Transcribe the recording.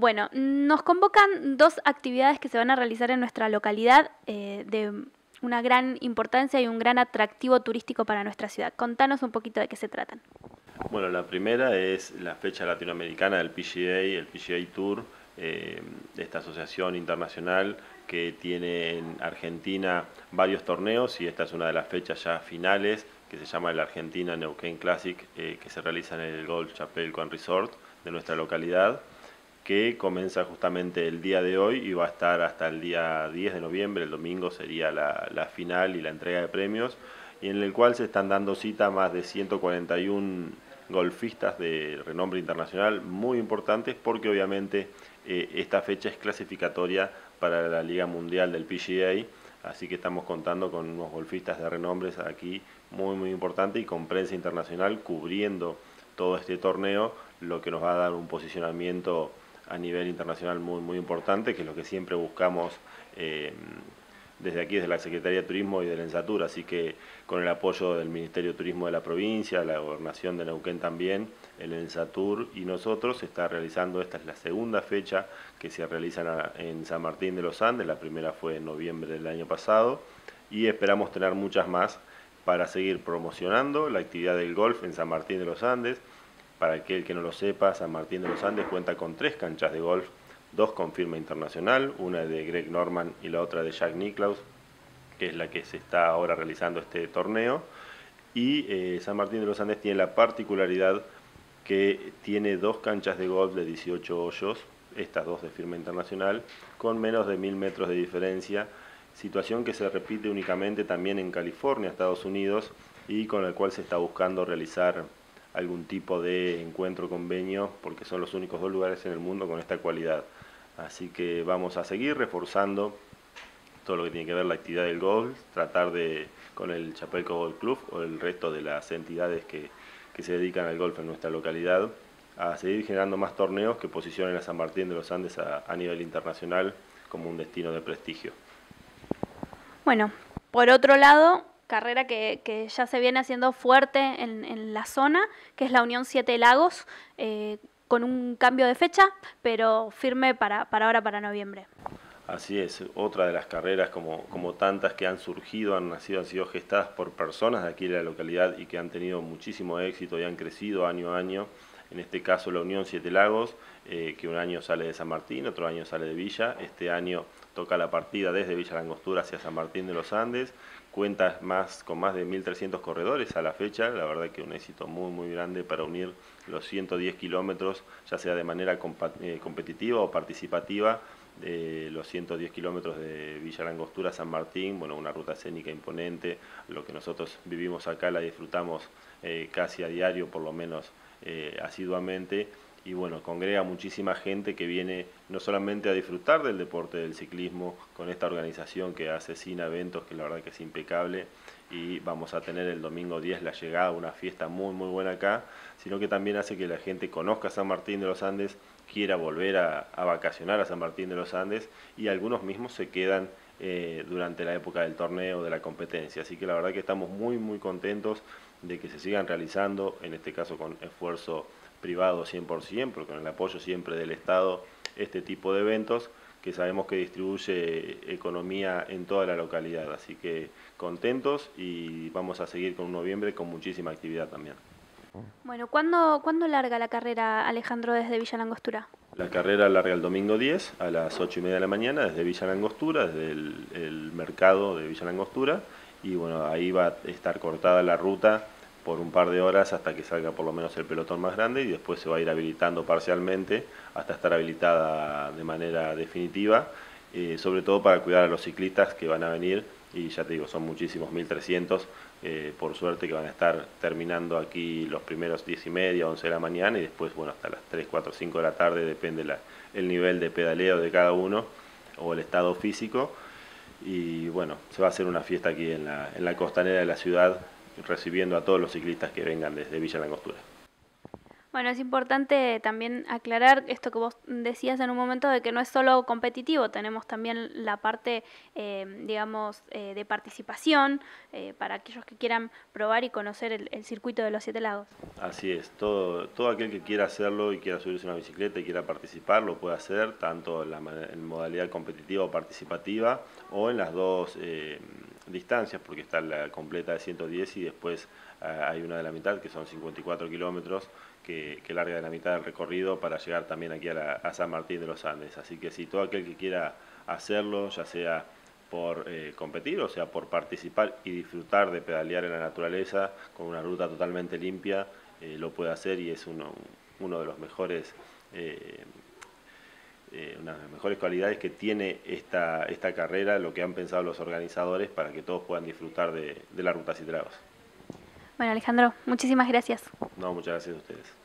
Bueno, nos convocan dos actividades que se van a realizar en nuestra localidad eh, de una gran importancia y un gran atractivo turístico para nuestra ciudad. Contanos un poquito de qué se tratan. Bueno, la primera es la fecha latinoamericana del PGA, el PGA Tour, eh, esta asociación internacional que tiene en Argentina varios torneos y esta es una de las fechas ya finales que se llama el Argentina Neuquén Classic eh, que se realiza en el Gold Chapel Con Resort de nuestra localidad que comienza justamente el día de hoy y va a estar hasta el día 10 de noviembre, el domingo sería la, la final y la entrega de premios y en el cual se están dando cita más de 141 golfistas de renombre internacional muy importantes porque obviamente eh, esta fecha es clasificatoria para la Liga Mundial del PGA, así que estamos contando con unos golfistas de renombre aquí muy muy importante y con prensa internacional cubriendo todo este torneo, lo que nos va a dar un posicionamiento a nivel internacional muy muy importante, que es lo que siempre buscamos eh, desde aquí, desde la Secretaría de Turismo y de la así que con el apoyo del Ministerio de Turismo de la provincia, la Gobernación de Neuquén también, el Ensatur y nosotros se está realizando, esta es la segunda fecha que se realiza en San Martín de los Andes, la primera fue en noviembre del año pasado y esperamos tener muchas más para seguir promocionando la actividad del golf en San Martín de los Andes. Para aquel que no lo sepa, San Martín de los Andes cuenta con tres canchas de golf dos con firma internacional, una de Greg Norman y la otra de Jack Nicklaus, que es la que se está ahora realizando este torneo. Y eh, San Martín de los Andes tiene la particularidad que tiene dos canchas de golf de 18 hoyos, estas dos de firma internacional, con menos de mil metros de diferencia, situación que se repite únicamente también en California, Estados Unidos, y con la cual se está buscando realizar algún tipo de encuentro convenio, porque son los únicos dos lugares en el mundo con esta cualidad. Así que vamos a seguir reforzando todo lo que tiene que ver la actividad del golf, tratar de, con el Chapelco Golf Club o el resto de las entidades que, se dedican al golf en nuestra localidad, a seguir generando más torneos que posicionen a San Martín de los Andes a, nivel internacional como un destino de prestigio. Bueno, por otro lado, carrera que, ya se viene haciendo fuerte en, la zona, que es la Unión Siete Lagos, eh, con un cambio de fecha, pero firme para, para ahora, para noviembre. Así es, otra de las carreras como, como tantas que han surgido, han nacido, han sido gestadas por personas de aquí de la localidad y que han tenido muchísimo éxito y han crecido año a año. En este caso la Unión Siete Lagos, eh, que un año sale de San Martín, otro año sale de Villa. Este año toca la partida desde Villa Langostura hacia San Martín de los Andes. Cuenta más, con más de 1.300 corredores a la fecha, la verdad que un éxito muy muy grande para unir los 110 kilómetros, ya sea de manera eh, competitiva o participativa, de los 110 kilómetros de Villa Langostura a San Martín, bueno, una ruta escénica imponente, lo que nosotros vivimos acá la disfrutamos eh, casi a diario, por lo menos eh, asiduamente, y bueno, congrega muchísima gente que viene no solamente a disfrutar del deporte del ciclismo con esta organización que hace sin eventos, que la verdad que es impecable, y vamos a tener el domingo 10 la llegada, una fiesta muy muy buena acá, sino que también hace que la gente conozca San Martín de los Andes, quiera volver a, vacacionar a San Martín de los Andes y algunos mismos se quedan eh, durante la época del torneo, de la competencia. Así que la verdad que estamos muy muy contentos de que se sigan realizando, en este caso con esfuerzo privado 100%, pero con el apoyo siempre del Estado, este tipo de eventos que sabemos que distribuye economía en toda la localidad. Así que contentos y vamos a seguir con un noviembre con muchísima actividad también. Bueno, ¿cuándo, ¿cuándo larga la carrera, Alejandro, desde Villa Langostura? La carrera larga el domingo 10 a las 8 y media de la mañana desde Villa Langostura, desde el, el mercado de Villa Langostura. Y bueno, ahí va a estar cortada la ruta por un par de horas hasta que salga por lo menos el pelotón más grande y después se va a ir habilitando parcialmente hasta estar habilitada de manera definitiva, eh, sobre todo para cuidar a los ciclistas que van a venir y ya te digo, son muchísimos, 1300, eh, por suerte que van a estar terminando aquí los primeros 10 y media, 11 de la mañana y después, bueno, hasta las 3, 4, 5 de la tarde, depende el nivel de pedaleo de cada uno o el estado físico. Y bueno, se va a hacer una fiesta aquí en la, en la costanera de la ciudad recibiendo a todos los ciclistas que vengan desde Villa Langostura. Bueno, es importante también aclarar esto que vos decías en un momento de que no es solo competitivo, tenemos también la parte, eh, digamos, eh, de participación eh, para aquellos que quieran probar y conocer el, circuito de los Siete Lagos. Así es, todo, todo aquel que quiera hacerlo y quiera subirse a una bicicleta y quiera participar lo puede hacer, tanto en, la, en modalidad competitiva o participativa o en las dos distancias, porque está la completa de 110 y después hay una de la mitad que son 54 kilómetros que, larga de la mitad del recorrido para llegar también aquí a, San Martín de los Andes. Así que si todo aquel que quiera hacerlo, ya sea por eh, competir, o sea, por participar y disfrutar de pedalear en la naturaleza con una ruta totalmente limpia, eh, lo puede hacer y es uno, uno de los mejores, eh, una de las mejores cualidades que tiene esta, esta carrera, lo que han pensado los organizadores para que todos puedan disfrutar de, de la Ruta Citragos. Bueno, Alejandro, muchísimas gracias. No, muchas gracias a ustedes.